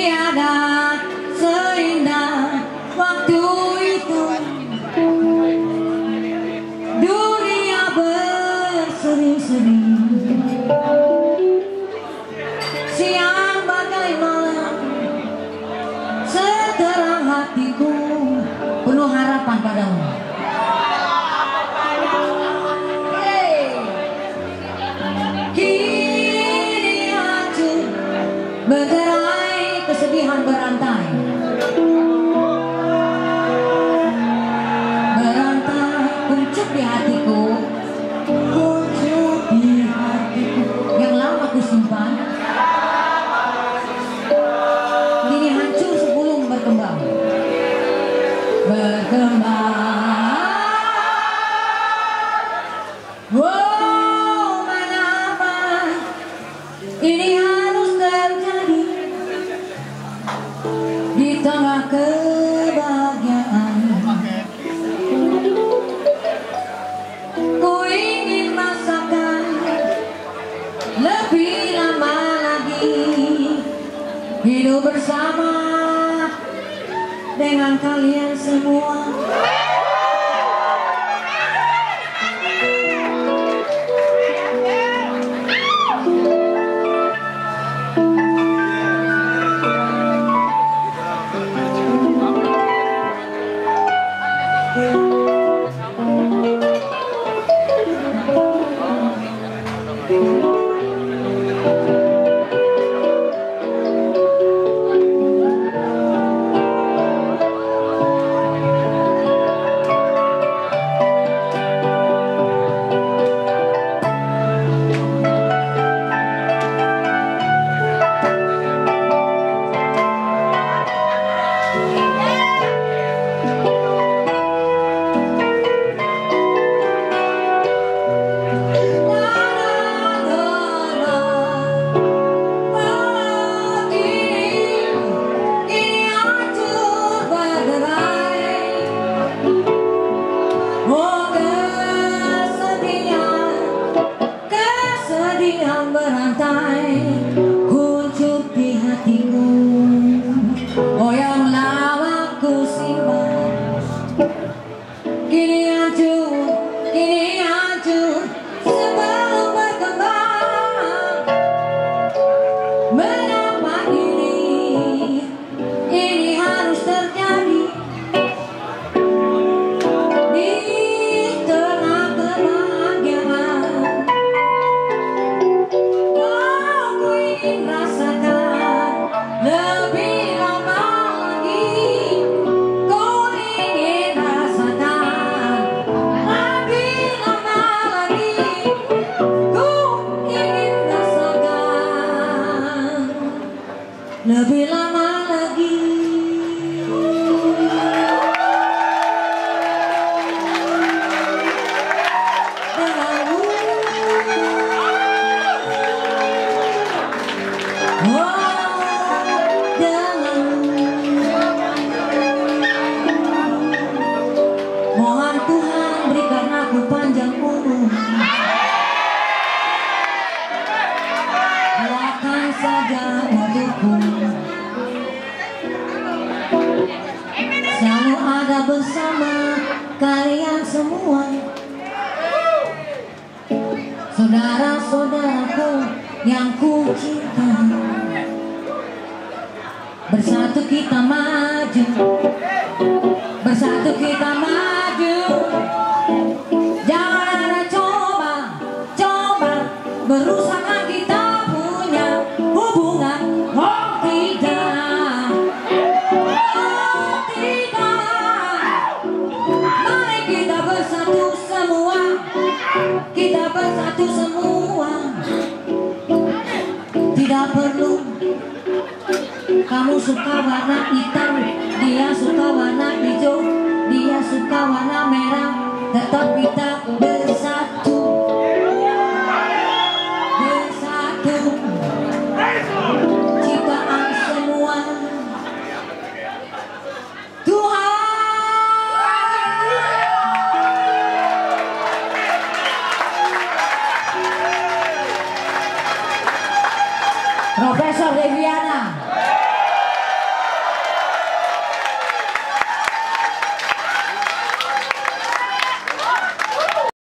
Tiada seindah waktu itu. Dunia berseri-seri Berkembang Wow, mengapa ini harus terjadi? Di tengah kebahagiaan. Ku ingin rasakan lebih lama lagi hidup bersama dengan kalian semua. Oh yang lama ku simpan semua. Saudara-saudaraku yang ku cinta Bersatu kita maju Bersatu kita maju. Jangan ada coba Coba Merusakkan kita punya hubungan. Oh tidak. Oh tidak. Mari kita Kita bersatu semua. Tidak perlu. Kamu suka warna hitam, dia suka warna hijau, dia warna merah. Tetap kita Nos besos, lesbiana.